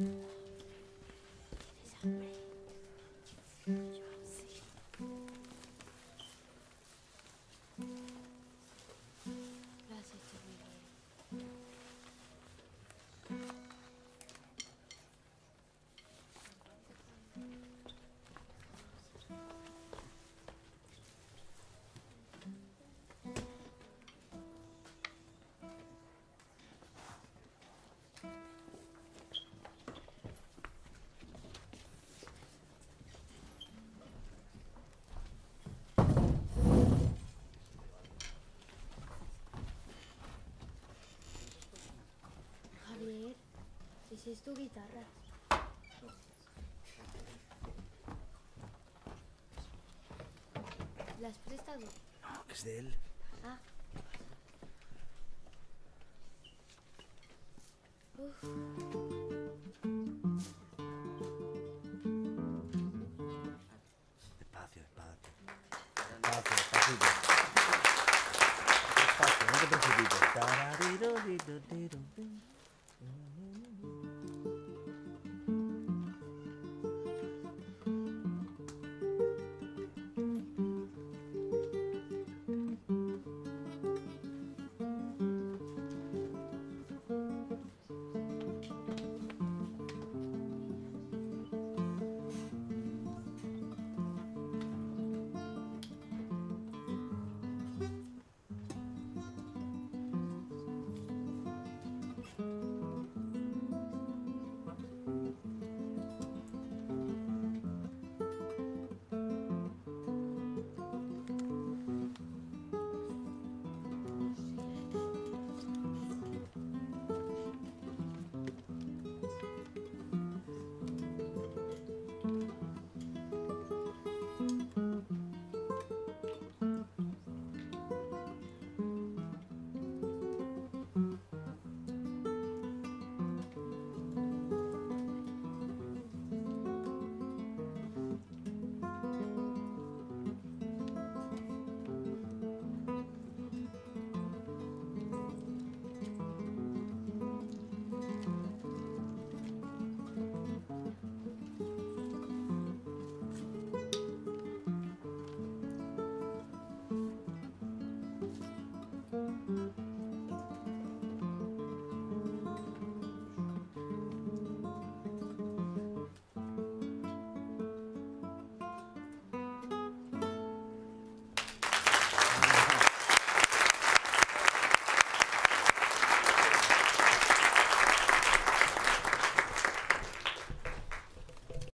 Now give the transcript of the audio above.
Mm-hmm. Esa es tu guitarra. ¿La has prestado? No, que es de él. Ah. Uf. Despacio, despacio. Despacio, despacito. Despacio, no te precipites.